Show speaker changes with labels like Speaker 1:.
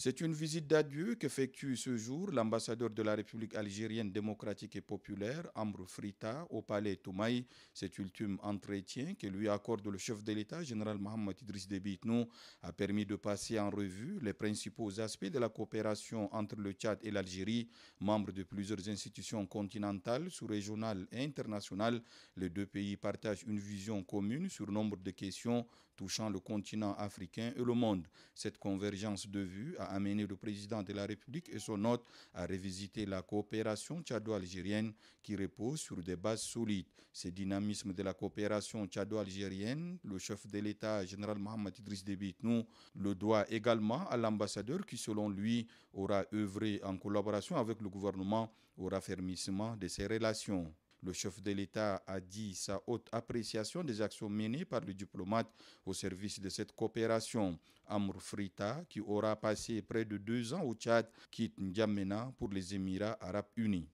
Speaker 1: C'est une visite d'adieu qu'effectue ce jour l'ambassadeur de la République algérienne démocratique et populaire, Amr Frita, au palais Toumaï. Cet ultime entretien que lui accorde le chef de l'État, général Mohamed Idriss Déby a permis de passer en revue les principaux aspects de la coopération entre le Tchad et l'Algérie, membres de plusieurs institutions continentales, sous-régionales et internationales. Les deux pays partagent une vision commune sur nombre de questions touchant le continent africain et le monde. Cette convergence de vues a amené le président de la République et son hôte à revisiter la coopération tchado-algérienne qui repose sur des bases solides. Ce dynamisme de la coopération tchado-algérienne, le chef de l'État, général Mohamed Idriss Déby Itnou, le doit également à l'ambassadeur qui, selon lui, aura œuvré en collaboration avec le gouvernement au raffermissement de ses relations. Le chef de l'État a dit sa haute appréciation des actions menées par le diplomate au service de cette coopération. Amr Frita, qui aura passé près de deux ans au Tchad, quitte N'Djamena pour les Émirats arabes unis.